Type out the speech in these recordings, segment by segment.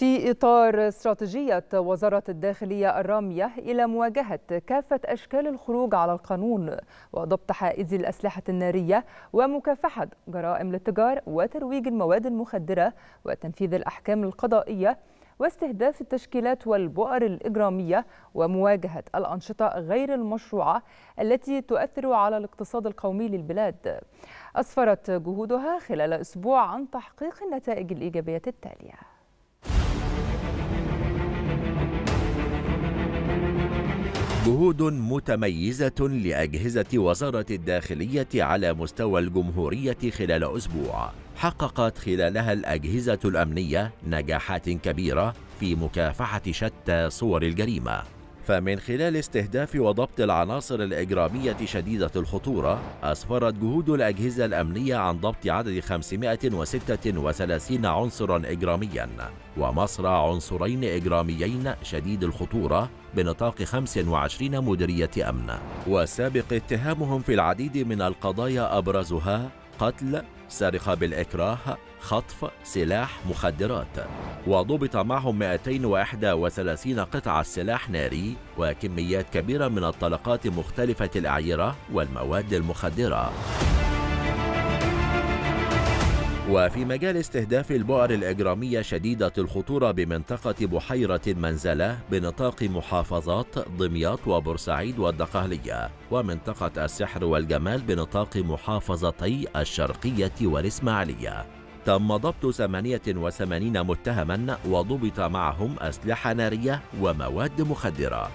في إطار استراتيجية وزارة الداخلية الرامية إلى مواجهة كافة أشكال الخروج على القانون وضبط حائز الأسلحة النارية ومكافحة جرائم الاتجار وترويج المواد المخدرة وتنفيذ الأحكام القضائية واستهداف التشكيلات والبؤر الإجرامية ومواجهة الأنشطة غير المشروعة التي تؤثر على الاقتصاد القومي للبلاد. أسفرت جهودها خلال أسبوع عن تحقيق النتائج الإيجابية التالية. جهود متميزة لأجهزة وزارة الداخلية على مستوى الجمهورية خلال أسبوع. حققت خلالها الأجهزة الأمنية نجاحات كبيرة في مكافحة شتى صور الجريمة. فمن خلال استهداف وضبط العناصر الإجرامية شديدة الخطورة أسفرت جهود الأجهزة الأمنية عن ضبط عدد 536 عنصرا إجراميا ومصرع عنصرين إجراميين شديد الخطورة بنطاق 25 مديرية أمن. وسابق اتهامهم في العديد من القضايا أبرزها قتل سرقة بالإكراه خطف سلاح مخدرات. وضبط معهم 231 قطعة سلاح ناري وكميات كبيرة من الطلقات مختلفة الأعيرة والمواد المخدرة. وفي مجال استهداف البؤر الإجرامية شديدة الخطورة بمنطقة بحيرة المنزلة بنطاق محافظات دمياط وبورسعيد والدقهلية ومنطقة السحر والجمال بنطاق محافظتي الشرقية والإسماعيلية. تم ضبط 88 متهما وضبط معهم أسلحة نارية ومواد مخدرة.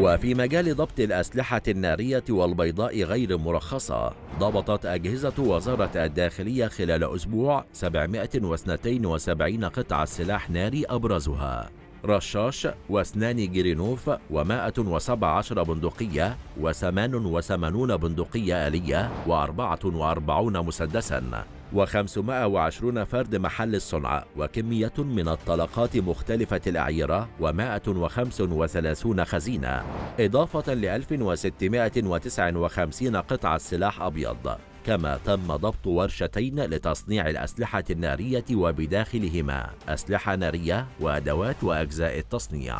وفي مجال ضبط الأسلحة النارية والبيضاء غير مرخصة ضبطت أجهزة وزارة الداخلية خلال أسبوع 772 قطعة سلاح ناري أبرزها. رشاش واسنان جرينوف و117 بندقية و88 بندقية آلية و44 مسدسا. و520 فرد محل الصنع وكمية من الطلقات مختلفة الأعيرة و135 خزينة. إضافة ل 1659 قطعة سلاح أبيض. كما تم ضبط ورشتين لتصنيع الأسلحة النارية وبداخلهما أسلحة نارية وأدوات وأجزاء التصنيع.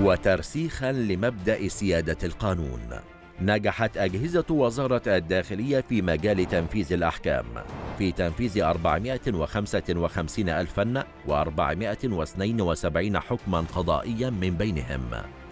وترسيخا لمبدأ سيادة القانون. نجحت أجهزة وزارة الداخلية في مجال تنفيذ الأحكام. في تنفيذ 455,472 حكما قضائيا من بينهم.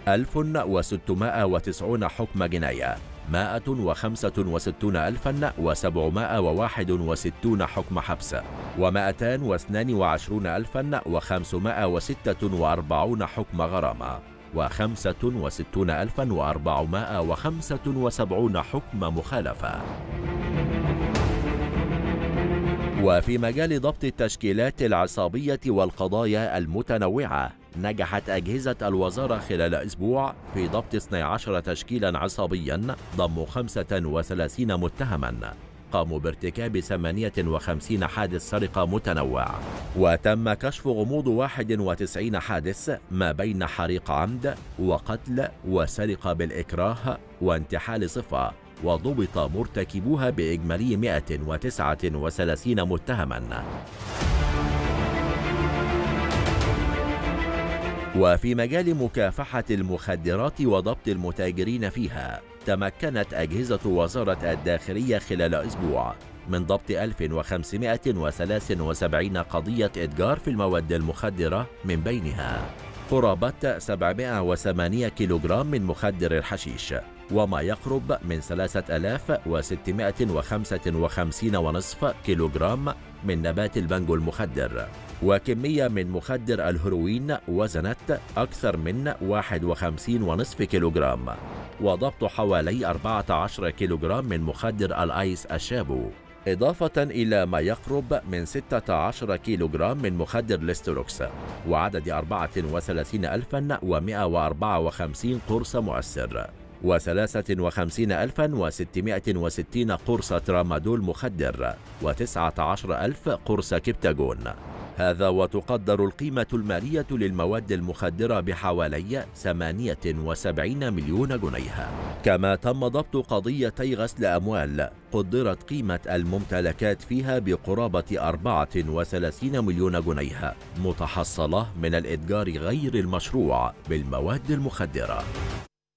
1690 حكم جناية. 165761 حكم حبس. و222546 حكم غرامة. وخمسة وستون ألفا وأربعمائة وخمسة وسبعون حكم مخالفة. وفي مجال ضبط التشكيلات العصابية والقضايا المتنوعة نجحت أجهزة الوزارة خلال أسبوع في ضبط 12 تشكيلا عصابيا ضم 35 متهما. قاموا بارتكاب 58 حادث سرقة متنوع. وتم كشف غموض 91 حادث ما بين حريق عمد وقتل وسرقة بالإكراه وانتحال صفة وضبط مرتكبوها بإجمالي 139 متهما. وفي مجال مكافحة المخدرات وضبط المتاجرين فيها تمكنت أجهزة وزارة الداخلية خلال أسبوع من ضبط 1573 قضية إتجار في المواد المخدرة من بينها. قرابة 708 كيلوغرام من مخدر الحشيش. وما يقرب من 3655 ونصف كيلوغرام من نبات البنجو المخدر وكمية من مخدر الهيروين وزنت أكثر من 51 ونصف كيلوغرام وضبط حوالي 14 كيلوغرام من مخدر الآيس الشابو. إضافة إلى ما يقرب من 16 كيلوغرام من مخدر الاستروكس وعدد 34154 قرص مؤثر. و53660 قرص ترامادول مخدر و19000 قرص كبتاجون هذا وتقدر القيمة المالية للمواد المخدرة بحوالي 78 مليون جنيه. كما تم ضبط قضيتي غسل أموال قدرت قيمة الممتلكات فيها بقرابة 34 مليون جنيه متحصلة من الإتجار غير المشروع بالمواد المخدرة.